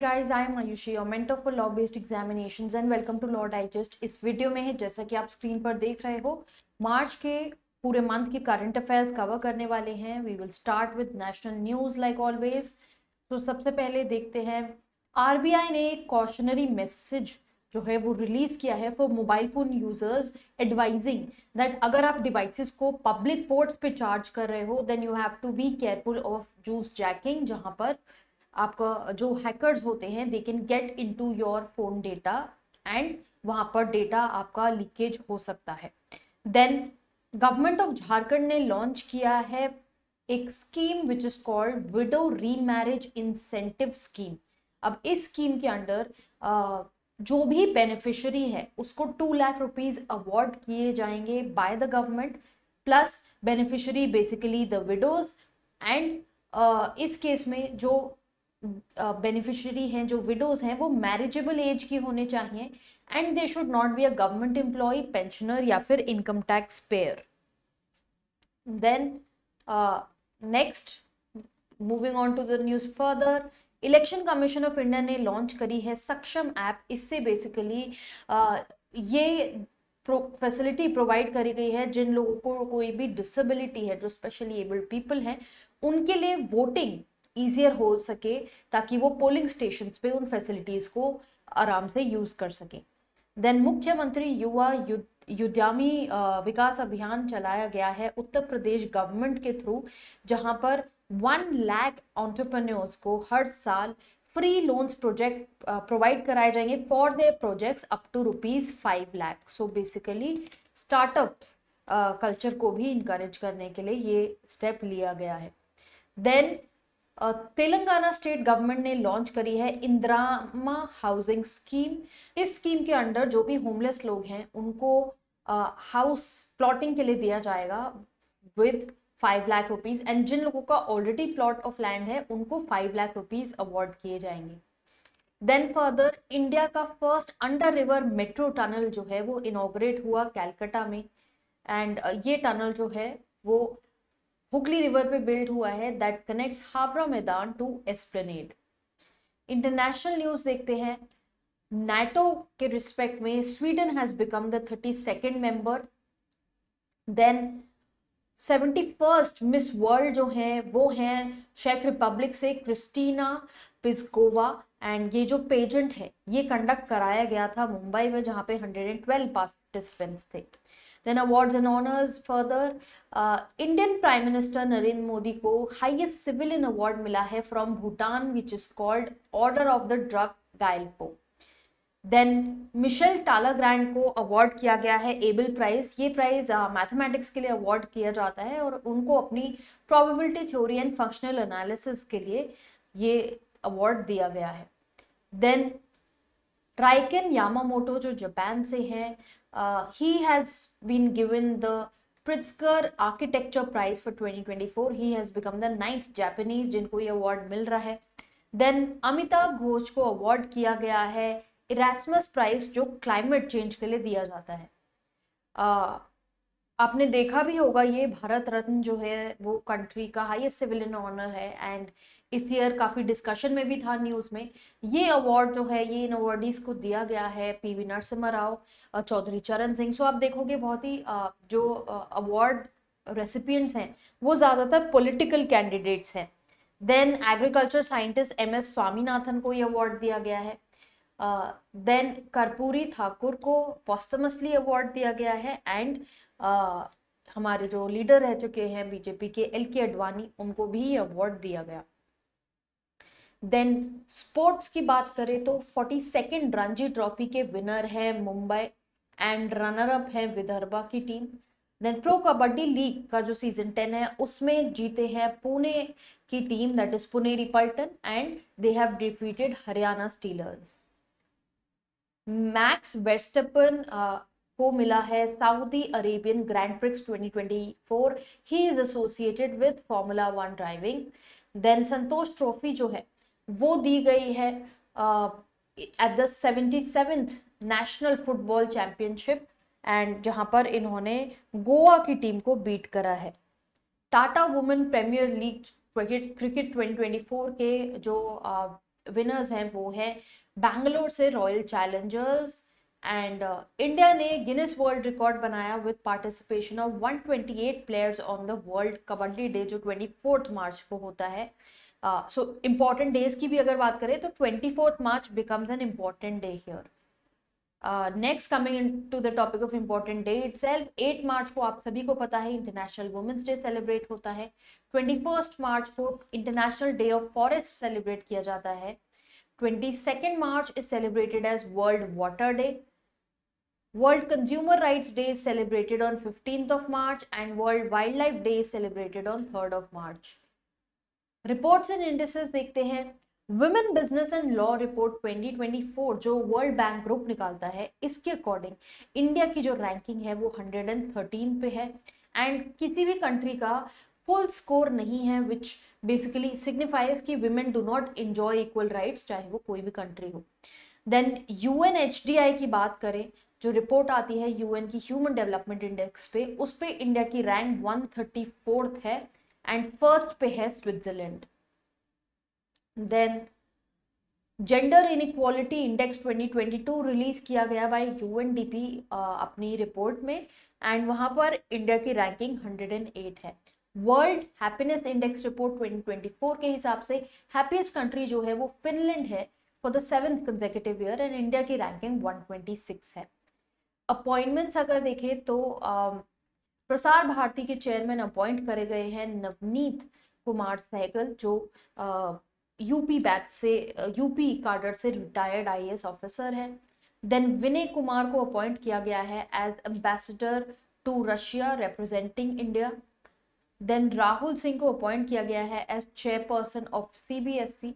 guys I am Ayushi your mentor for law based examinations and welcome to law digest इस video में है, जैसा कि आप स्क्रीन पर देख रहे हो मार्च के पूरे मंथ के करंट अफेयर्स कवर करने वाले हैं। We will start with national news like always तो सबसे पहले देखते हैं आरबीआई ने एक कॉशनरी मैसेज जो है, वो रिलीज़ किया है for mobile phone users advising that अगर आप डिवाइसेस को पब्लिक पोर्ट्स पे चार्ज कर रहे हो then you have to be careful of juice jacking जहाँ पर आपका जो हैकर्स होते हैं they can get into your phone data and वहाँ पर डेटा आपका लीकेज हो सकता है। देन गवर्नमेंट ऑफ़ झारखंड ने लॉन्च किया है एक scheme which is called widow remarriage incentive scheme अब इस स्कीम के अंडर जो भी बेनिफिशियरी है, उसको टू लाख रुपीज़ अवार्ड किए जाएँगे by the government plus beneficiary basically the widows and इस केस में जो बेनिफिशियरी हैं, जो विडोज हैं, वो मैरिजेबल एज की होने चाहिए and they should not be a government employ pensioner या फिर income tax payer then next moving on to the news further Election Commission of India ने लॉन्च करी है सक्षम ऐप इससे बेसिकली ये फैसिलिटी प्रोवाइड करी गई है जिन लोगों को कोई भी डिसेबिलिटी है, जो स्पेशली एबल्ड पीपल हैं, उनके लिए वोटिंग ईजियर हो सके ताकि वो पोलिंग स्टेशन पे उन फैसिलिटीज़ को आराम से यूज़ कर सके। देन मुख्यमंत्री युवा युद्यामी विकास अभियान चलाया गया है उत्तर प्रदेश गवर्नमेंट के थ्रू जहाँ पर वन लैख ऑन्टरप्रन्योर्स को हर साल फ्री लोन्स प्रोजेक्ट प्रोवाइड कराए जाएँगे for their projects up to rupees five lakh so basically startups culture को भी इंकरेज करने के लिए ये स्टेप लिया गया है। देन तेलंगाना स्टेट गवर्नमेंट ने लॉन्च करी है इंदिरामा हाउसिंग स्कीम। इस स्कीम के अंडर जो भी होमलेस लोग हैं, उनको हाउस प्लॉटिंग के लिए दिया जाएगा with five lakh rupees and जिन लोगों का ऑलरेडी प्लॉट ऑफ़ लैंड है, उनको फाइव लाख रुपीज़ अवार्ड किए जाएँगे। देन फर्दर, इंडिया का first under river metro tunnel जो है, वो इनोग्रेट हुआ कैलकटा में। एंड ये टनल जो है, वो हुगली रिवर पे बिल्ड हुआ है दैट कनेक्ट्स हावड़ा मैदान टू एस्प्लेनेड इंटरनेशनल न्यूज़ देखते हैं। नाटो के रिस्पेक्ट में Sweden has become the thirty second member then seventy first Miss World जो है, वो हैं चेक रिपब्लिक से क्रिस्टीना पिस्कोवा एंड ये जो पेजेंट है, ये कंडक्ट कराया गया था मुंबई में जहाँ पे 112 पार्टिसिपेंट्स थे। Then awards and honours further Indian prime minister Narendra Modi को हाईएस्ट सिविलियन अवार्ड मिला है from Bhutan which is called order of the Druk Gyalpo then Michel Talagrand को अवार्ड किया गया है एबल प्राइज ये प्राइज मैथमेटिक्स uh, के लिए अवार्ड किया जाता है और उनको अपनी probability theory and functional analysis के लिए ये अवार्ड दिया गया है देन ट्राइकन यामामोटो जो जापान से है he has been given the Pritzker architecture prize for twenty twenty four he has become the ninth Japanese जिनको ये अवार्ड मिल रहा है। देन अमिताभ घोष को अवार्ड किया गया है इरासमस प्राइज जो क्लाइमेट चेंज के लिए दिया जाता है। uh, आपने देखा भी होगा, ये भारत रत्न जो है, वो कंट्री का हाईएस्ट सिविलियन ऑनर है एंड इस ईयर काफ़ी डिस्कशन में भी था न्यूज़ में। ये अवार्ड जो है, ये इन अवार्डीज को दिया गया है P V Narasimha Rao Chaudhary Charan Singh. So आप देखोगे, बहुत ही जो अवार्ड रेसिपियंट्स हैं, वो ज़्यादातर पॉलिटिकल कैंडिडेट्स हैं। Then agriculture scientist M S Swaminathan को ये अवार्ड दिया गया है। देन कर्पूरी ठाकुर को पॉस्टमसली अवार्ड दिया गया है एंड uh, हमारे जो लीडर रह चुके हैं बीजेपी के एल के अडवाणी उनको भी अवार्ड दिया गया। देन स्पोर्ट्स की बात करें तो फोर्टी सेकेंड रणजी ट्रॉफी के विनर है मुंबई एंड रनर अप है विदर्भा की team then pro kabaddi league का जो सीज़न टेन है उसमें जीते हैं पुणे की team that is Puneri Paltan and they have defeated Haryana Steelers Max Verstappen को मिला है Saudi Arabian Grand Prix 2024 he is associated with formula one driving then Santosh trophy जो है, वो दी गई है at the seventy seventh national football championship and जहाँ पर इन्होंने गोवा की टीम को बीट करा है। Tata women premier league cricket 2024 के जो विनर्स हैं, वो है बैंगलोर से रॉयल चैलेंजर्स एंड इंडिया ने गिनेस वर्ल्ड रिकॉर्ड बनाया with participation of 128 players on the world kabaddi day जो ट्वेंटी मार्च को होता है। सो इंपॉर्टेंट डेज़ की भी अगर बात करें तो twenty March becomes an important day here next coming into the topic of important day itself eight March को आप सभी को पता है इंटरनेशनल वुमेंस डे सेलिब्रेट होता है। ट्वेंटी मार्च को international day of forest celebrate किया जाता है। Twenty second March is celebrated as world water day world consumer rights day is celebrated on fifteenth of March and world wildlife day is celebrated on third reports and indices देखते हैं. Women business and law report 2024 जो world bank group निकालता है, इसके according India की जो ranking है, वो 113 पे है. एंड किसी भी कंट्री का फुल स्कोर नहीं है विच बेसिकली सिग्निफाइज कि women do not enjoy equal rights चाहे वो कोई भी कंट्री हो। देन यूएन की बात करें, जो रिपोर्ट आती है यूएन की ह्यूमन डेवलपमेंट इंडेक्स पे, उस पे इंडिया की रैंक वन थर्टी फोर्थ है एंड फ़र्स्ट पे है Switzerland then gender inequality index 2022 release किया गया बाय यूएनडीपी अपनी रिपोर्ट में एंड वहाँ पर इंडिया की रैंकिंग 108 है। वर्ल्ड हैप्पीनेस इंडेक्स रिपोर्ट 2024 के हिसाब से हैप्पीएस्ट कंट्री जो है वो फिनलैंड है for the seventh consecutive year and India की रैंकिंग 126 है। अपॉइंटमेंट्स अगर देखें तो प्रसार भारती के चेयरमैन अपॉइंट करे गए हैं नवनीत कुमार सहगल जो यूपी बैच से यूपी कार्डर से रिटायर्ड आईएएस ऑफिसर हैं। देन विनय कुमार को अपॉइंट किया गया है as ambassador to Russia representing India then Rahul Singh को अपॉइंट किया गया है as chairperson of CBSE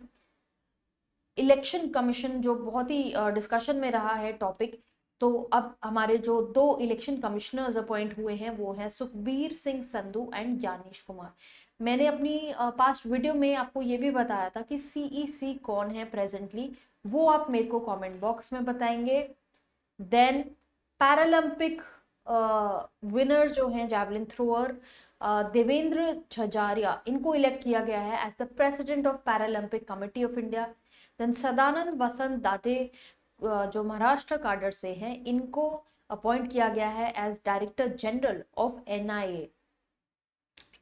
election commission जो बहुत ही डिस्कशन में रहा है टॉपिक तो अब हमारे जो दो इलेक्शन कमिश्नर्स अपॉइंट हुए हैं, वो हैं सुखबीर सिंह संधू एंड ज्ञानेश कुमार। मैंने अपनी पास्ट वीडियो में आपको ये भी बताया था कि सीईसी e कौन है प्रेजेंटली वो आप मेरे को कमेंट बॉक्स में बताएँगे। देन पैरालंपिक विनर जो हैं जैवलिन थ्रोअर देवेंद्र झजारिया इनको इलेक्ट किया गया है as the president of Paralympic committee of India then Sadanand Vasant Date जो महाराष्ट्र कार्डर से हैं, इनको अपॉइंट किया गया है as director general of NIA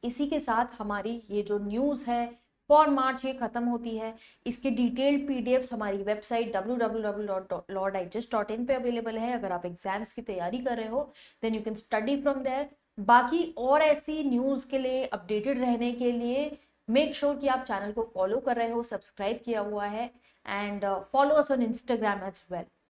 इसी के साथ हमारी ये जो न्यूज़ है फॉर मार्च ये खत्म होती है। इसके डिटेल्ड पीडीएफ्स हमारी वेबसाइट www.lawdigest.in पे अवेलेबल है। अगर आप एग्ज़ाम्स की तैयारी कर रहे हो then you can study from there बाकी और ऐसी न्यूज़ के लिए अपडेटेड रहने के लिए मेक श्योर sure कि आप चैनल को फॉलो कर रहे हो सब्सक्राइब किया हुआ है and follow us on Instagram as well